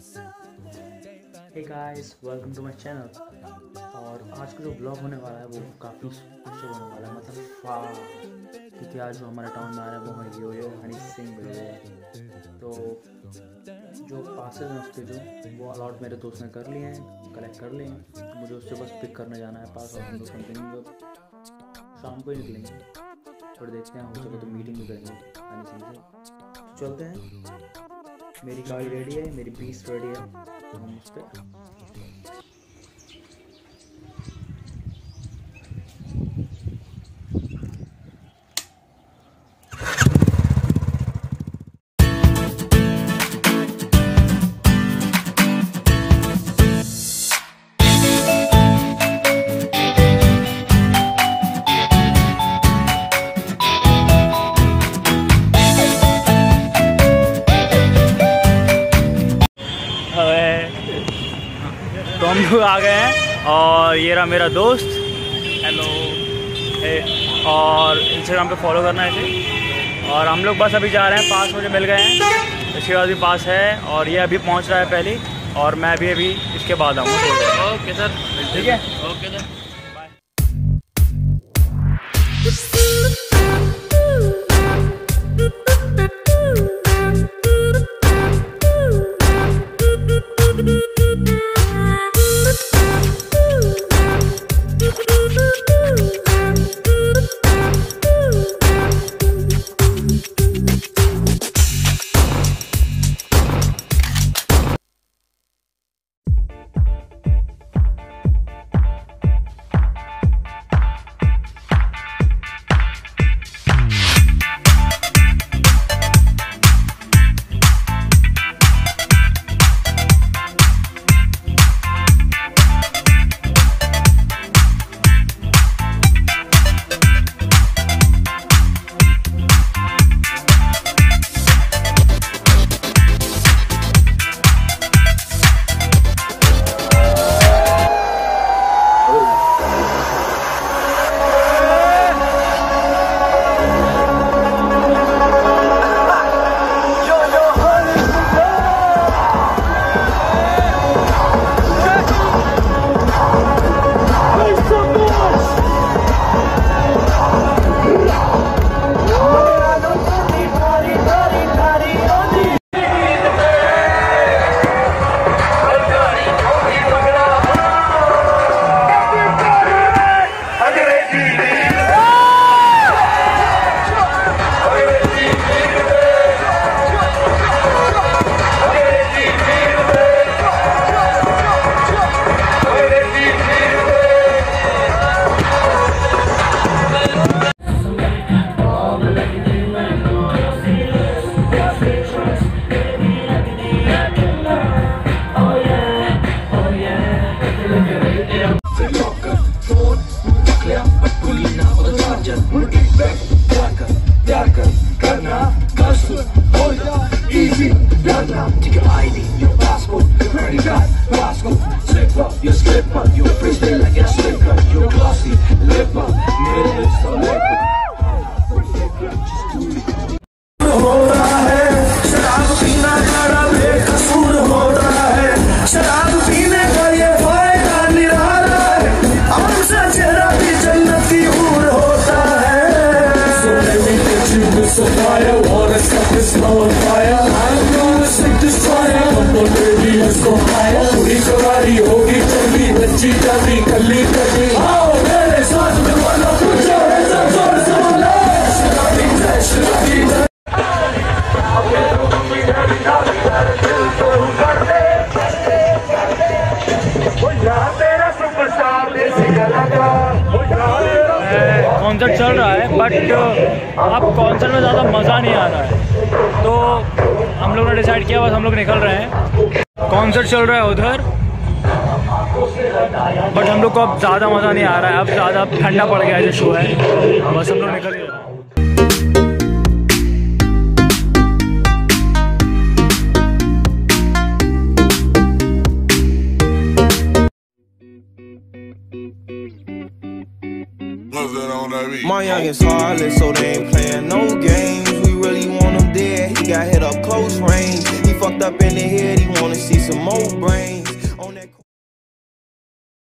Hey guys welcome to my channel और आज का जो ब्लॉग होने वाला है, वो काफ़ी स्पेशल होने वाला है। मतलब क्योंकि आज जो हमारा टाउन में आ रहा है, वो है हनी सिंह भैया तो जो पासेज हैं उसके जो, वो अलॉट मेरे दोस्त ने कर लिए हैं कलेक्ट कर लिए हैं। मुझे उससे बस पिक करने जाना है पास और हम समथिंग शाम को ही निकलेंगे। थोड़ी देखते हैं हो सके तो मीटिंग भी करेंगे हनी सिंह से। चलते हैं। मेरी गाड़ी रेडी है मेरी बीस रेडी है। तो हम उस पर हम लोग आ गए हैं और ये रहा मेरा दोस्त। हेलो और इंस्टाग्राम पे फॉलो करना है इसे। और हम लोग बस अभी जा रहे हैं पास मुझे मिल गए हैं। इसके बाद भी पास है और ये अभी पहुँच रहा है पहले। और मैं भी अभी इसके बाद आऊँगा। ओके सर ठीक है? ओके सर शराब पीने का ये फ़ायदा निराला है हमसे चेहरा भी जन्नती हूर होता है So let me get you some fire Wanna set this snow जाती कली कली। आओ, मेरे साथ your hands ज़ोर से शराबी जय शराबी जय कॉन्सर्ट चल रहा है बट अब कॉन्सर्ट में ज़्यादा मज़ा नहीं आ रहा है। तो हम लोग ने डिसाइड किया, बस हम लोग निकल रहे हैं। कॉन्सर्ट चल रहा है उधर। बट हम लोग को अब ज़्यादा मज़ा नहीं आ रहा है अब ज़्यादा ठंडा पड़ गया है जो शो है। बस हम लोग निकल हैं My youngest heartless, so they ain't playing.